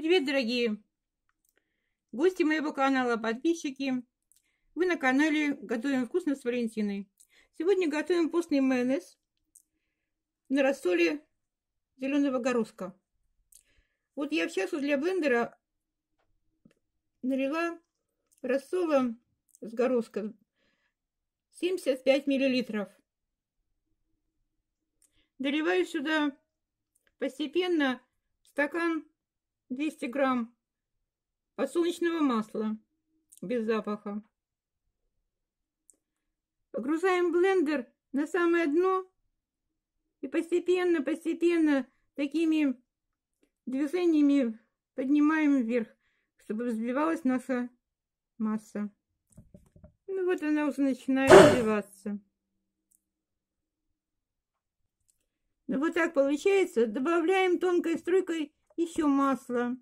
Привет, дорогие гости моего канала, подписчики. Вы на канале Готовим вкусно с Валентиной. Сегодня готовим постный майонез на рассоле зеленого горошка. Вот я в часу для блендера налила рассола с горошка 75 миллилитров. Доливаю сюда постепенно стакан 200 грамм подсолнечного масла без запаха. Погружаем блендер на самое дно и постепенно-постепенно такими движениями поднимаем вверх, чтобы взбивалась наша масса. Ну вот она уже начинает взбиваться. Ну вот так получается. Добавляем тонкой струйкой еще масло,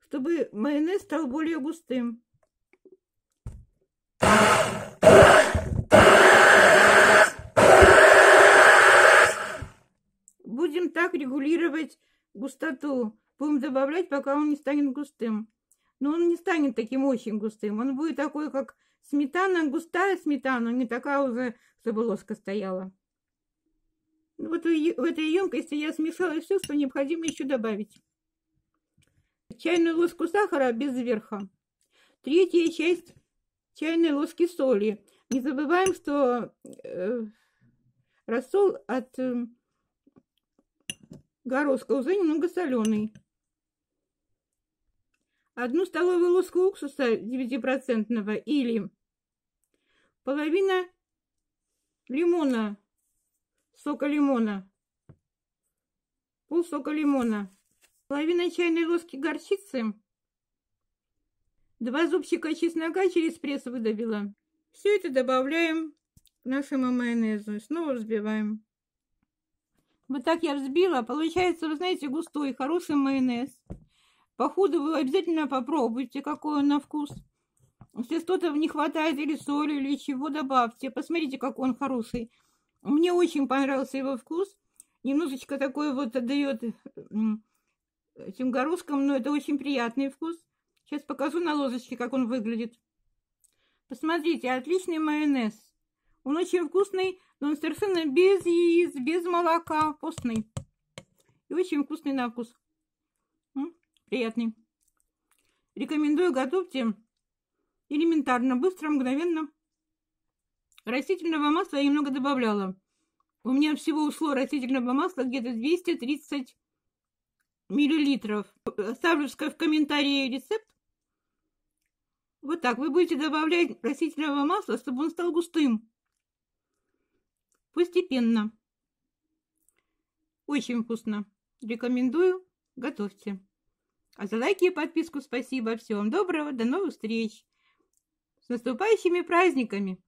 чтобы майонез стал более густым. Будем так регулировать густоту. Будем добавлять, пока он не станет густым. Но он не станет таким очень густым. Он будет такой, как сметана, густая сметана, не такая уже, чтобы ложка стояла. Вот в этой емкости я смешала все, что необходимо еще добавить. Чайную ложку сахара без верха. Третья часть чайной ложки соли. Не забываем, что э, рассол от э, горошка уже немного соленый. Одну столовую ложку уксуса 9% или половина лимона сока лимона. Пол сока лимона. Половина чайной ложки горчицы. Два зубчика чеснока через пресс выдавила. Все это добавляем к нашему майонезу. Снова взбиваем. Вот так я взбила. Получается, вы знаете, густой, хороший майонез. По ходу вы обязательно попробуйте, какой он на вкус. Если что-то не хватает или соли, или чего, добавьте. Посмотрите, какой он хороший. Мне очень понравился его вкус. Немножечко такой вот отдает этим горошкам, но это очень приятный вкус. Сейчас покажу на ложечке, как он выглядит. Посмотрите, отличный майонез. Он очень вкусный, но он совершенно без яиц, без молока, вкусный. И очень вкусный на вкус. Приятный. Рекомендую, готовьте элементарно, быстро, мгновенно. Растительного масла я немного добавляла. У меня всего ушло растительного масла где-то 230 миллилитров. Оставлю в комментарии рецепт. Вот так. Вы будете добавлять растительного масла, чтобы он стал густым. Постепенно. Очень вкусно. Рекомендую. Готовьте. А за лайки и подписку спасибо. Всего вам доброго. До новых встреч. С наступающими праздниками!